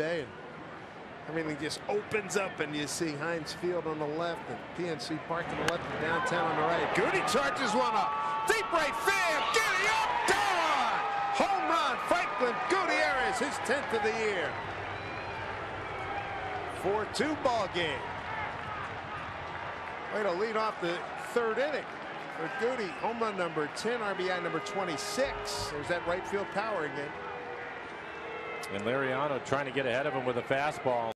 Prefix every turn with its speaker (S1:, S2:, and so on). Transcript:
S1: day. And everything just opens up, and you see Heinz Field on the left and PNC Park on the left and downtown on the right. Goody charges one up. Deep right field. Giddy up. Gone. Home run. Franklin Gutierrez, his 10th of the year. 4-2 ball game. Way to lead off the third inning for Goody. Home run number 10, RBI number 26. There's that right field power again.
S2: And Liriano trying to get ahead of him with a fastball.